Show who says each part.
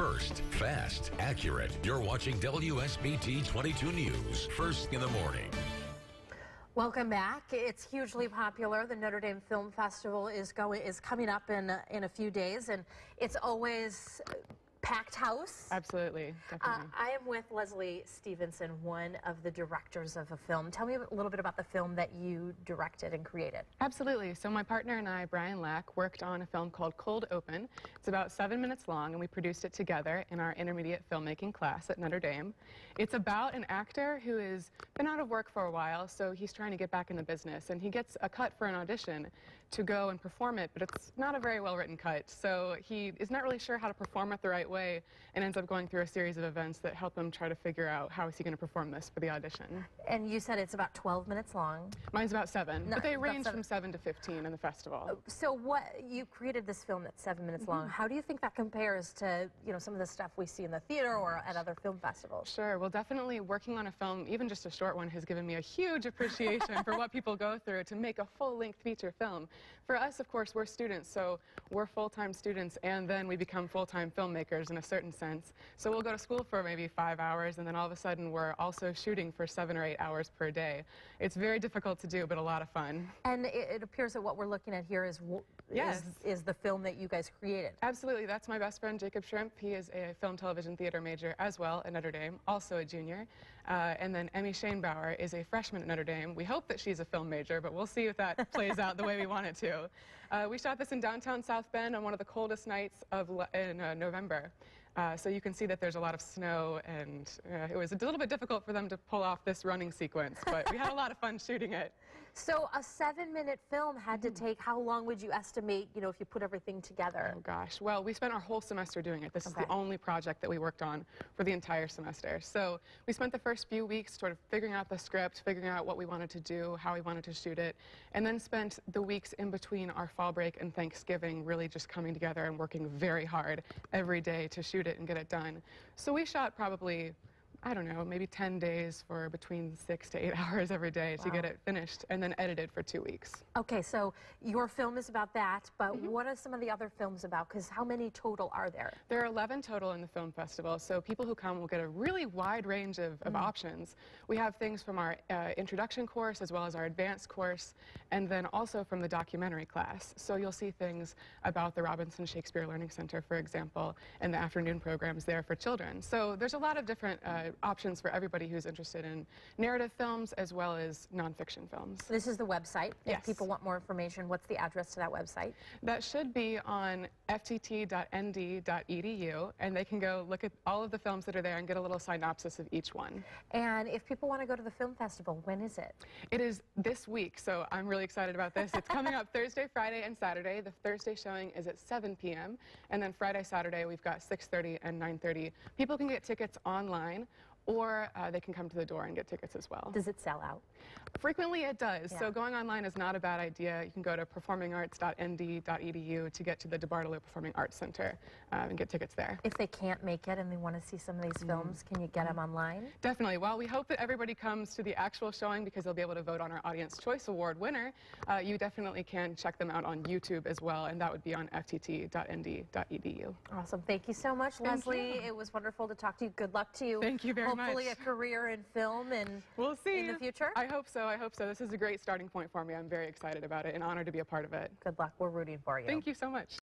Speaker 1: First, fast, accurate. You're watching WSBT 22 News, first in the morning.
Speaker 2: Welcome back. It's hugely popular. The Notre Dame Film Festival is going is coming up in in a few days, and it's always packed house.
Speaker 3: Absolutely,
Speaker 2: Uh. I am with Lesley Stevenson, one of the directors of a film. Tell me a little bit about the film that you directed and created.
Speaker 3: Absolutely. So my partner and I, Brian Lack, worked on a film called Cold Open. It's about seven minutes long, and we produced it together in our intermediate filmmaking class at Notre Dame. It's about an actor who has been out of work for a while, so he's trying to get back in the business, and he gets a cut for an audition to go and perform it, but it's not a very well-written cut. So he is not really sure how to perform it the right way, and ends up going through a series of events that help him try to figure out how is he going to perform this for the audition.
Speaker 2: And you said it's about 12 minutes long.
Speaker 3: Mine's about seven,
Speaker 2: No,
Speaker 3: but they range
Speaker 2: seven.
Speaker 3: from seven to 15 in the festival.
Speaker 2: Oh, so what you created this film that's seven minutes long. Mm-hmm. How do you think that compares to you know some of the stuff we see in the theater or at other film festivals?
Speaker 3: Sure. Well, definitely working on a film, even just a short one, has given me a huge appreciation for what people go through to make a full-length feature film. For us, of course, we're students, so we're full-time students, and then we become full-time filmmakers in a certain sense. So we'll go to school for maybe five hours, and then all of a sudden we're also shooting for seven or eight hours per day. It's very difficult to do, but a lot of fun.
Speaker 2: And it, it appears that what we're looking at here is
Speaker 3: Yes.
Speaker 2: is, is the film that you guys created.
Speaker 3: Absolutely. That's my best friend, Jacob Shrimp. He is a film, television, theater major as well at Notre Dame, also a junior. Uh, and then Emmy Shanebauer is a freshman at Notre Dame. We hope that she's a film major, but we'll see if that plays out the way we want it to. Uh, we shot this in downtown South Bend on one of the coldest nights of in uh, November. Uh, so you can see that there's a lot of snow, and uh, it was a little bit difficult for them to pull off this running sequence, but we had a lot of fun shooting it.
Speaker 2: So a seven-minute film had to mm. take. How long would you estimate? You know, if you put everything together.
Speaker 3: Oh gosh. Well, we spent our whole semester doing it. This is the only project that we worked on for the entire semester. So we spent the first few weeks sort of figuring out the script, figuring out what we wanted to do, how we wanted to shoot it, and then spent the weeks in between our fall break and Thanksgiving really just coming together and working very hard every day to shoot it and get it done. So we shot probably I don't know, maybe 10 days for between six to eight hours every day to get it finished and then edited for two weeks.
Speaker 2: Okay, so your film is about that, but
Speaker 3: Mm-hmm.
Speaker 2: what are some of the other films about? Because how many total are there?
Speaker 3: There are 11 total in the film festival, so people who come will get a really wide range of, of options. We have things from our uh, introduction course as well as our advanced course, and then also from the documentary class. So you'll see things about the Robinson Shakespeare Learning Center, for example, and the afternoon programs there for children. So there's a lot of different uh, options for everybody who's interested in narrative films as well as nonfiction films.
Speaker 2: This is the website. If
Speaker 3: Yes.
Speaker 2: people want more information, what's the address to that website?
Speaker 3: That should be on ftt.nd.edu, and they can go look at all of the films that are there and get a little synopsis of each one.
Speaker 2: And if people want to go to the film festival, when is it?
Speaker 3: It is this week, so I'm really excited about this. It's coming up Thursday, Friday, and Saturday. The Thursday showing is at 7 p.m., and then Friday, Saturday, we've got 6.30 and 9.30. People can get tickets online, or uh, they can come to the door and get tickets as well.
Speaker 2: Does it sell out?
Speaker 3: Frequently it does.
Speaker 2: Yeah.
Speaker 3: So going online is not a bad idea. You can go to performingarts.nd.edu to get to the DeBartolo Performing Arts Center uh, and get tickets there.
Speaker 2: If they can't make it and they want to see some of these films, can you get them online?
Speaker 3: Definitely. Well, we hope that everybody comes to the actual showing because they'll be able to vote on our Audience Choice Award winner. Uh, you definitely can check them out on YouTube as well, and that would be on ftt.nd.edu.
Speaker 2: Awesome. Thank you so much,
Speaker 3: Thank
Speaker 2: Lesley.
Speaker 3: you.
Speaker 2: It was wonderful to talk to you. Good luck to you.
Speaker 3: Thank you very
Speaker 2: Hopefully
Speaker 3: much.
Speaker 2: a career in film and
Speaker 3: We'll see.
Speaker 2: in the future.
Speaker 3: I hope so. I hope so. This is a great starting point for me. I'm very excited about it and honored to be a part of it.
Speaker 2: Good luck. We're rooting for you.
Speaker 3: Thank you so much.